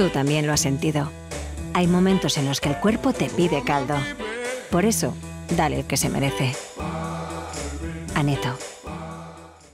Tú también lo has sentido. Hay momentos en los que el cuerpo te pide caldo. Por eso, dale el que se merece. Aneto